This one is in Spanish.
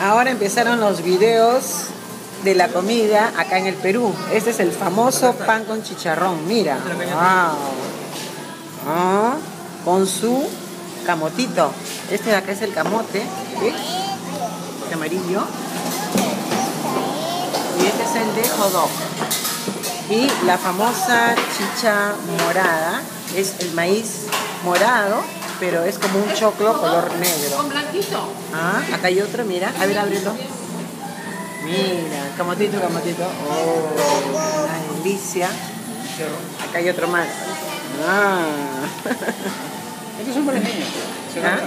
Ahora empezaron los videos de la comida acá en el Perú. Este es el famoso pan con chicharrón, mira. Wow. Ah, con su camotito. Este de acá es el camote, ¿ves? Amarillo. Y este es el de hot Y la famosa chicha morada es el maíz morado pero es como un choclo color negro. ¿Con blanquito? Ah, acá hay otro, mira. A ver, ábrelo. Mira, camotito, camotito. Oh, una delicia. Acá hay otro más. Ah. Estos son buenos niños. ¿Ah?